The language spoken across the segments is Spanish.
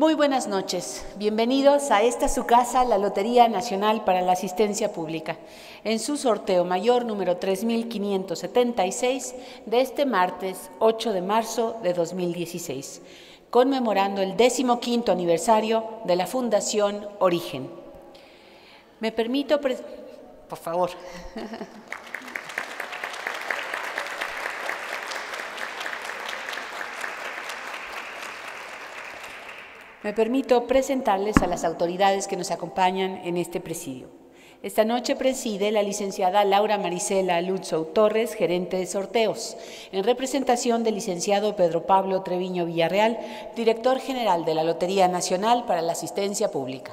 Muy buenas noches. Bienvenidos a esta su casa, la Lotería Nacional para la Asistencia Pública, en su sorteo mayor número 3576 de este martes 8 de marzo de 2016, conmemorando el 15 aniversario de la Fundación Origen. Me permito, por favor. Me permito presentarles a las autoridades que nos acompañan en este presidio. Esta noche preside la licenciada Laura Marisela Lutzow Torres, gerente de sorteos, en representación del licenciado Pedro Pablo Treviño Villarreal, director general de la Lotería Nacional para la Asistencia Pública.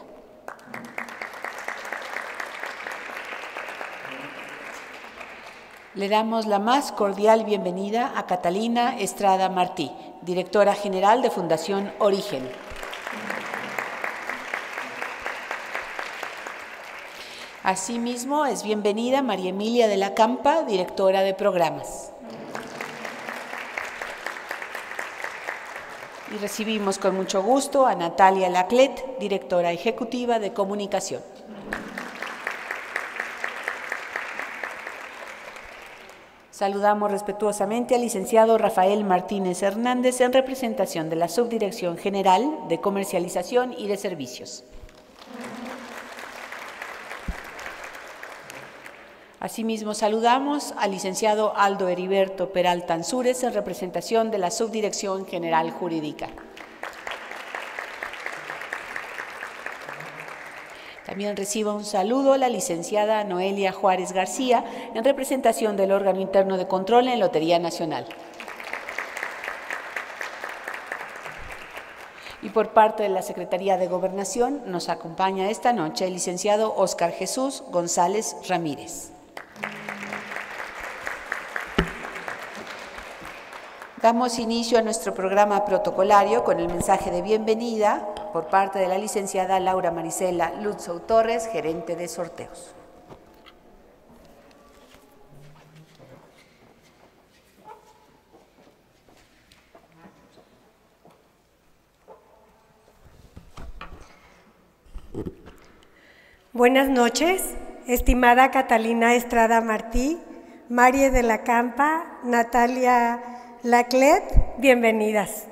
Le damos la más cordial bienvenida a Catalina Estrada Martí, directora general de Fundación Origen. Asimismo, es bienvenida María Emilia de la Campa, directora de programas. Y recibimos con mucho gusto a Natalia Laclet, directora ejecutiva de comunicación. Saludamos respetuosamente al licenciado Rafael Martínez Hernández en representación de la Subdirección General de Comercialización y de Servicios. Asimismo, saludamos al licenciado Aldo Heriberto Peralta Ansúrez en representación de la Subdirección General Jurídica. También recibo un saludo la licenciada Noelia Juárez García en representación del órgano interno de control en Lotería Nacional. Y por parte de la Secretaría de Gobernación nos acompaña esta noche el licenciado Óscar Jesús González Ramírez. Damos inicio a nuestro programa protocolario con el mensaje de bienvenida por parte de la licenciada Laura Marisela Lutzow Torres, gerente de sorteos. Buenas noches, estimada Catalina Estrada Martí, María de la Campa, Natalia Laclet, bienvenidas.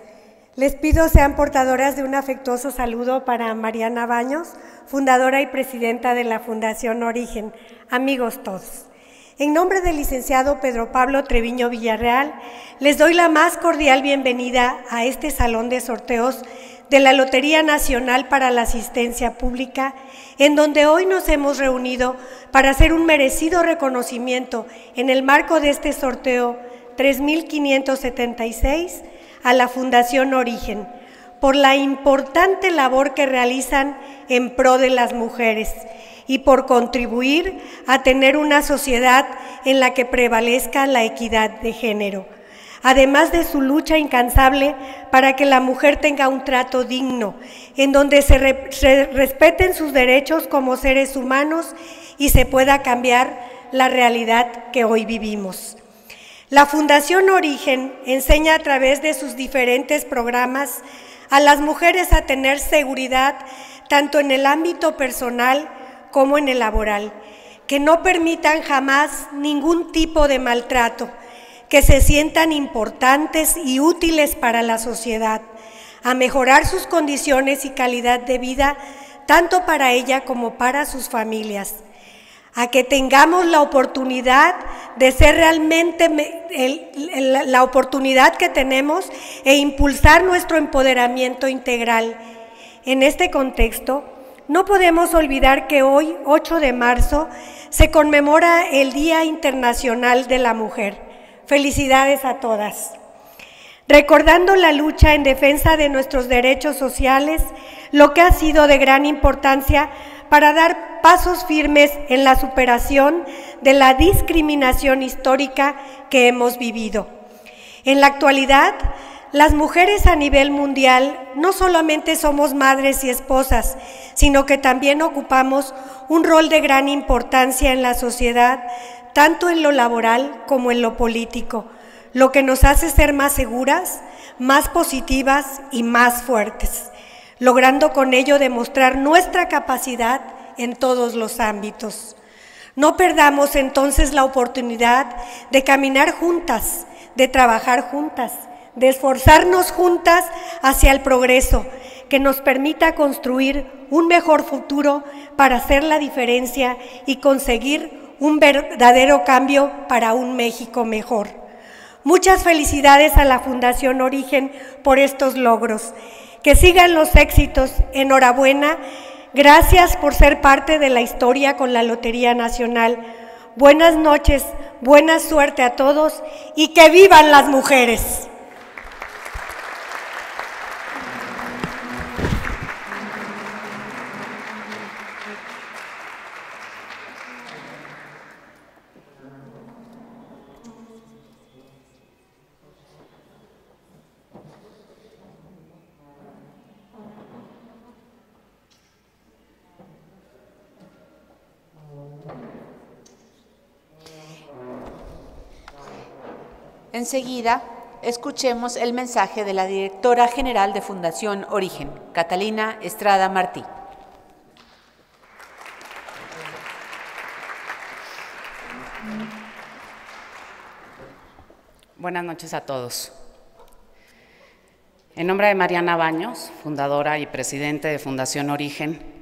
Les pido sean portadoras de un afectuoso saludo para Mariana Baños, fundadora y presidenta de la Fundación Origen. Amigos todos. En nombre del licenciado Pedro Pablo Treviño Villarreal, les doy la más cordial bienvenida a este salón de sorteos de la Lotería Nacional para la Asistencia Pública, en donde hoy nos hemos reunido para hacer un merecido reconocimiento en el marco de este sorteo 3576 a la Fundación Origen por la importante labor que realizan en pro de las mujeres y por contribuir a tener una sociedad en la que prevalezca la equidad de género, además de su lucha incansable para que la mujer tenga un trato digno, en donde se, respeten sus derechos como seres humanos y se pueda cambiar la realidad que hoy vivimos. La Fundación Origen enseña a través de sus diferentes programas a las mujeres a tener seguridad tanto en el ámbito personal como en el laboral, que no permitan jamás ningún tipo de maltrato, que se sientan importantes y útiles para la sociedad, a mejorar sus condiciones y calidad de vida tanto para ella como para sus familias a que tengamos la oportunidad de ser realmente la oportunidad que tenemos e impulsar nuestro empoderamiento integral. En este contexto, no podemos olvidar que hoy, 8 de marzo, se conmemora el Día Internacional de la Mujer. Felicidades a todas. Recordando la lucha en defensa de nuestros derechos sociales, lo que ha sido de gran importancia para dar pasos firmes en la superación de la discriminación histórica que hemos vivido. En la actualidad, las mujeres a nivel mundial no solamente somos madres y esposas, sino que también ocupamos un rol de gran importancia en la sociedad, tanto en lo laboral como en lo político, lo que nos hace ser más seguras, más positivas y más fuertes. logrando con ello demostrar nuestra capacidad en todos los ámbitos. No perdamos entonces la oportunidad de caminar juntas, de trabajar juntas, de esforzarnos juntas hacia el progreso que nos permita construir un mejor futuro para hacer la diferencia y conseguir un verdadero cambio para un México mejor. Muchas felicidades a la Fundación Origen por estos logros. Que sigan los éxitos. Enhorabuena. Gracias por ser parte de la historia con la Lotería Nacional. Buenas noches, buena suerte a todos y que vivan las mujeres. Enseguida, escuchemos el mensaje de la directora general de Fundación Origen, Catalina Estrada Martí. Buenas noches a todos. En nombre de Mariana Baños, fundadora y presidente de Fundación Origen,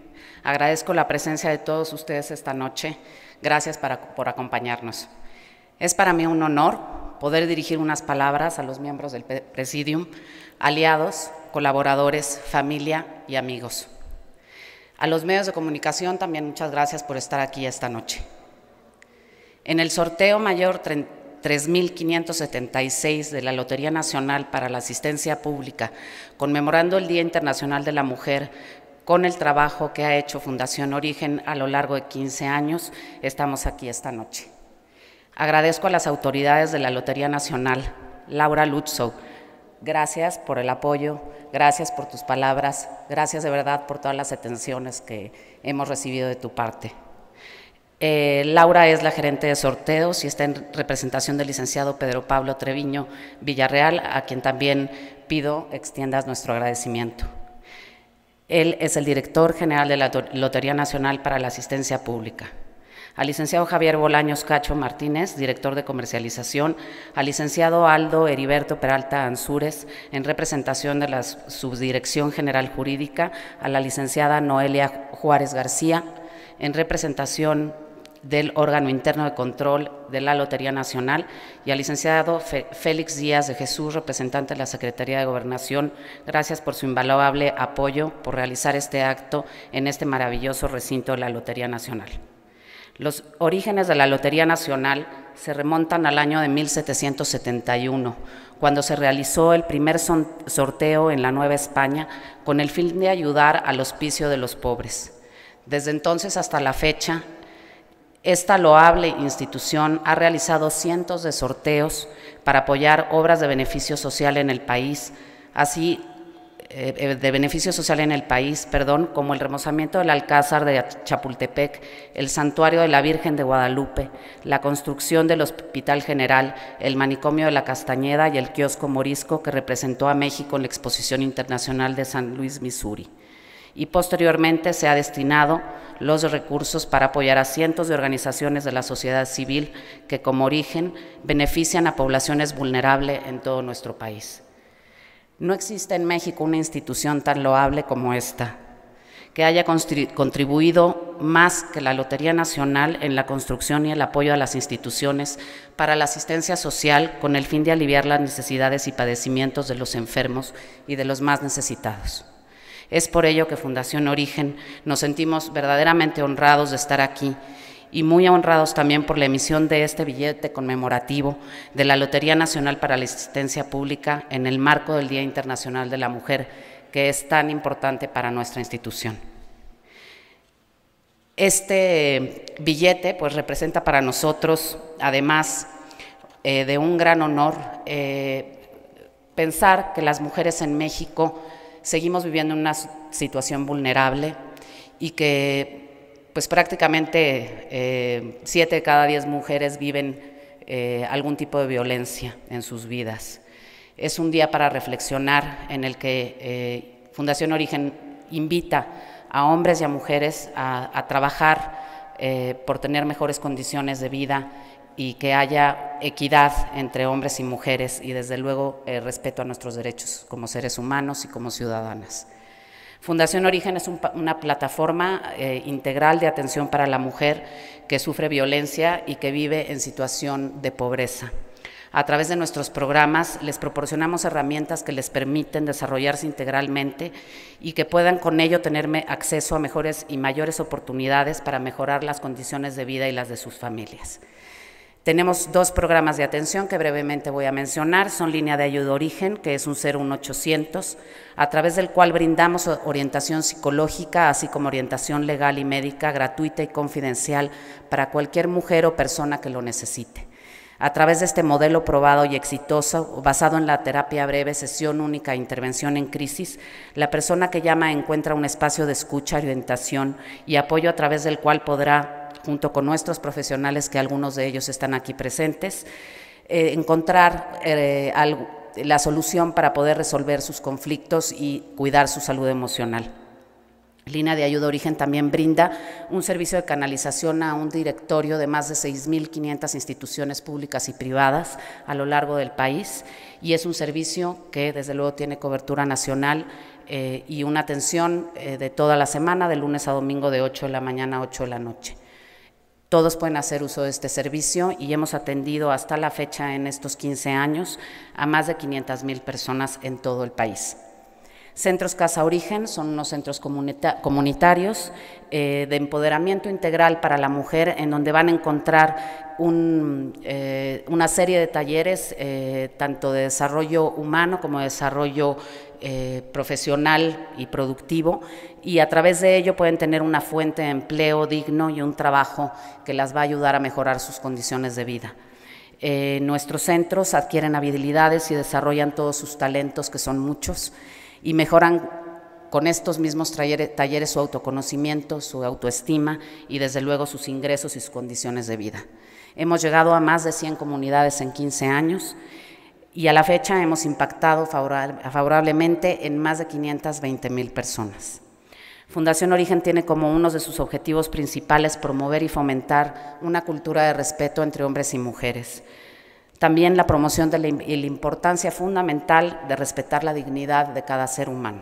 agradezco la presencia de todos ustedes esta noche. Gracias por acompañarnos. Es para mí un honor poder dirigir unas palabras a los miembros del Presidium, aliados, colaboradores, familia y amigos. A los medios de comunicación también muchas gracias por estar aquí esta noche. En el sorteo mayor 3.576 de la Lotería Nacional para la Asistencia Pública, conmemorando el Día Internacional de la Mujer, con el trabajo que ha hecho Fundación Origen a lo largo de 15 años, estamos aquí esta noche. Agradezco a las autoridades de la Lotería Nacional, Laura Lutzow, gracias por el apoyo, gracias por tus palabras, gracias de verdad por todas las atenciones que hemos recibido de tu parte. Eh, Laura es la gerente de sorteos y está en representación del licenciado Pedro Pablo Treviño Villarreal, a quien también pido extiendas nuestro agradecimiento. Él es el director general de la Lotería Nacional para la Asistencia Pública. Al licenciado Javier Bolaños Cacho Martínez, director de comercialización, al licenciado Aldo Heriberto Peralta Ansúrez, en representación de la Subdirección General Jurídica, a la licenciada Noelia Juárez García, en representación del órgano interno de control de la Lotería Nacional y al licenciado Félix Díaz de Jesús, representante de la Secretaría de Gobernación. Gracias por su invaluable apoyo por realizar este acto en este maravilloso recinto de la Lotería Nacional. Los orígenes de la Lotería Nacional se remontan al año de 1771, cuando se realizó el primer sorteo en la Nueva España con el fin de ayudar al hospicio de los pobres. Desde entonces hasta la fecha, esta loable institución ha realizado cientos de sorteos para apoyar obras de beneficio social en el país, así eh, eh, de beneficio social en el país, perdón, como el remozamiento del Alcázar de Chapultepec, el Santuario de la Virgen de Guadalupe, la construcción del Hospital General, el Manicomio de la Castañeda y el kiosco morisco que representó a México en la Exposición Internacional de San Luis, Missouri. Y posteriormente se ha destinado los recursos para apoyar a cientos de organizaciones de la sociedad civil que como origen benefician a poblaciones vulnerables en todo nuestro país. No existe en México una institución tan loable como esta, que haya contribuido más que la Lotería Nacional en la construcción y el apoyo a las instituciones para la asistencia social con el fin de aliviar las necesidades y padecimientos de los enfermos y de los más necesitados. Es por ello que Fundación Origen nos sentimos verdaderamente honrados de estar aquí y muy honrados también por la emisión de este billete conmemorativo de la Lotería Nacional para la Asistencia Pública en el marco del Día Internacional de la Mujer, que es tan importante para nuestra institución. Este billete pues representa para nosotros, además eh, de un gran honor, eh, pensar que las mujeres en México seguimos viviendo una situación vulnerable y que pues prácticamente eh, siete de cada diez mujeres viven eh, algún tipo de violencia en sus vidas. Es un día para reflexionar en el que eh, Fundación Origen invita a hombres y a mujeres a, trabajar por tener mejores condiciones de vida y que haya equidad entre hombres y mujeres y desde luego eh, respeto a nuestros derechos como seres humanos y como ciudadanas. Fundación Origen es una plataforma eh, integral de atención para la mujer que sufre violencia y que vive en situación de pobreza. A través de nuestros programas les proporcionamos herramientas que les permiten desarrollarse integralmente y que puedan con ello tener acceso a mejores y mayores oportunidades para mejorar las condiciones de vida y las de sus familias. Tenemos dos programas de atención que brevemente voy a mencionar. Son Línea de Ayuda Origen, que es un 01800, a través del cual brindamos orientación psicológica, así como orientación legal y médica gratuita y confidencial para cualquier mujer o persona que lo necesite. A través de este modelo probado y exitoso, basado en la terapia breve, sesión única, intervención en crisis, la persona que llama encuentra un espacio de escucha, orientación y apoyo a través del cual podrá, junto con nuestros profesionales, que algunos de ellos están aquí presentes, eh, encontrar eh, la solución para poder resolver sus conflictos y cuidar su salud emocional. Línea de Ayuda Origen también brinda un servicio de canalización a un directorio de más de 6.500 instituciones públicas y privadas a lo largo del país y es un servicio que desde luego tiene cobertura nacional eh, y una atención de toda la semana, de lunes a domingo de 8 de la mañana a 8 de la noche. Todos pueden hacer uso de este servicio y hemos atendido hasta la fecha en estos 15 años a más de 500 mil personas en todo el país. Centros Casa Origen son unos centros comunitarios eh, de empoderamiento integral para la mujer en donde van a encontrar eh, una serie de talleres eh, tanto de desarrollo humano como de desarrollo profesional y productivo y a través de ello pueden tener una fuente de empleo digno y un trabajo que las va a ayudar a mejorar sus condiciones de vida. nuestros centros adquieren habilidades y desarrollan todos sus talentos, que son muchos, y mejoran con estos mismos talleres, su autoconocimiento, su autoestima y desde luego sus ingresos y sus condiciones de vida. Hemos llegado a más de 100 comunidades en 15 años y a la fecha hemos impactado favorablemente en más de 520 mil personas. Fundación Origen tiene como uno de sus objetivos principales promover y fomentar una cultura de respeto entre hombres y mujeres, también la promoción de la, y la importancia fundamental de respetar la dignidad de cada ser humano.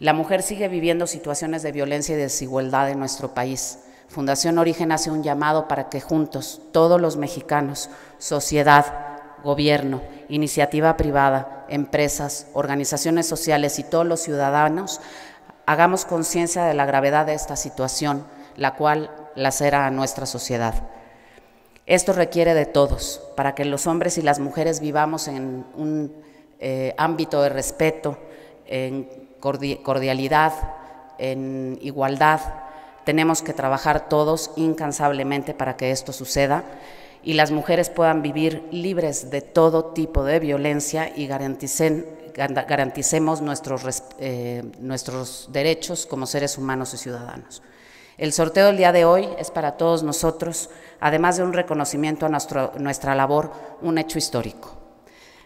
La mujer sigue viviendo situaciones de violencia y desigualdad en nuestro país. Fundación Origen hace un llamado para que juntos, todos los mexicanos, sociedad, gobierno, iniciativa privada, empresas, organizaciones sociales y todos los ciudadanos, hagamos conciencia de la gravedad de esta situación, la cual lacera a nuestra sociedad. Esto requiere de todos, para que los hombres y las mujeres vivamos en un eh, ámbito de respeto, en cordialidad, en igualdad. Tenemos que trabajar todos incansablemente para que esto suceda y las mujeres puedan vivir libres de todo tipo de violencia y garanticemos nuestros, eh, nuestros derechos como seres humanos y ciudadanos. El sorteo del día de hoy es para todos nosotros, además de un reconocimiento a nuestra labor, un hecho histórico.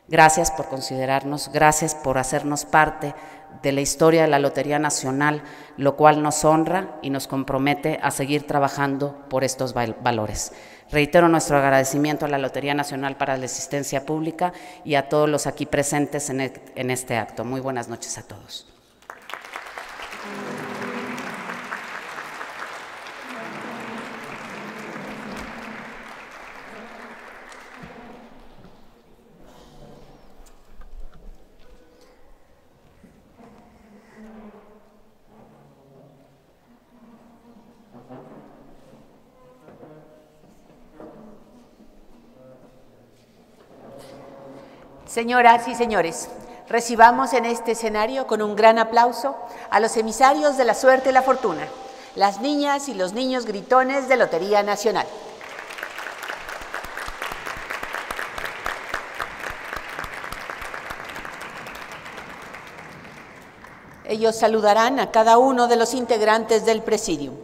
Gracias por considerarnos, gracias por hacernos parte de la historia de la Lotería Nacional, lo cual nos honra y nos compromete a seguir trabajando por estos valores. Reitero nuestro agradecimiento a la Lotería Nacional para la Asistencia Pública y a todos los aquí presentes en e-, este acto. Muy buenas noches a todos. Señoras y señores, recibamos en este escenario con un gran aplauso a los emisarios de la suerte y la fortuna, las niñas y los niños gritones de Lotería Nacional. Ellos saludarán a cada uno de los integrantes del presidium.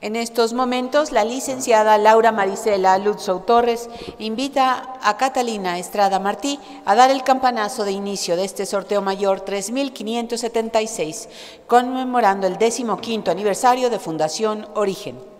En estos momentos, la licenciada Laura Marisela Lutzow Torres invita a Catalina Estrada Martí a dar el campanazo de inicio de este sorteo mayor 3576, conmemorando el 15 aniversario de Fundación Origen.